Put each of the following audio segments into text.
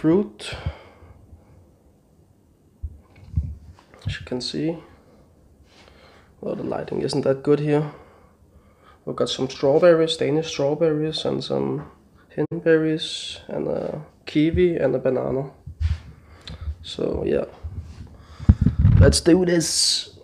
fruit. As you can see. Well, the lighting isn't that good here. We've got some strawberries, Danish strawberries, and some hindberries, and a kiwi, and a banana. So, yeah. Let's do this!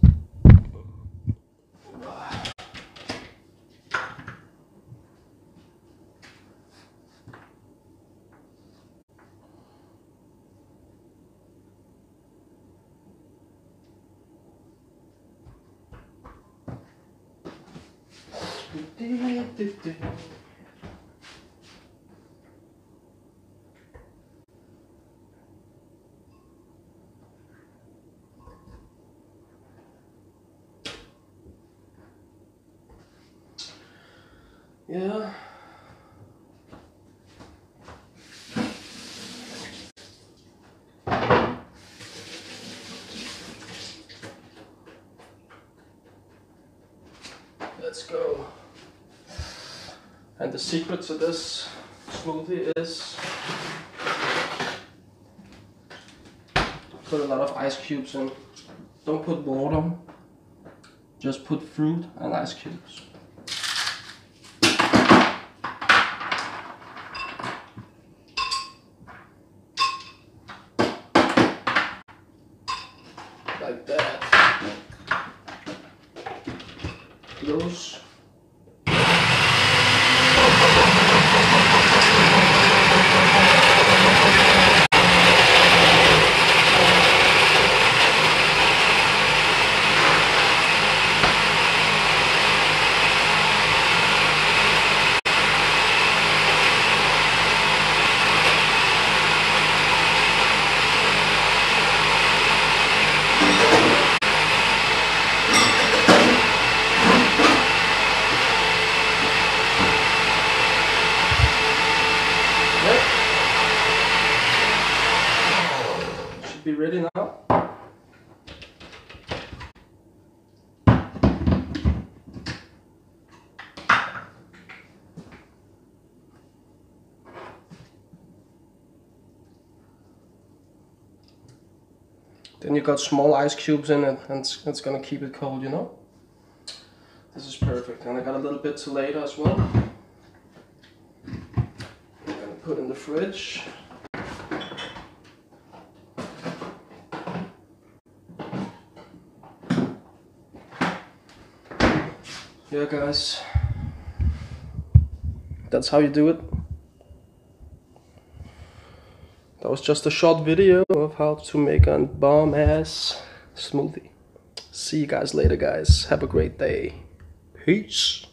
Yeah. Let's go. And the secret to this smoothie is put a lot of ice cubes in. Don't put water, just put fruit and ice cubes. Like that. Close. Be ready now. Then you got small ice cubes in it and it's, it's gonna keep it cold, you know? This is perfect. And I got a little bit to later as well. I'm gonna put in the fridge. Yeah guys, that's how you do it. That was just a short video of how to make a bomb ass smoothie. See you guys later guys. Have a great day. Peace.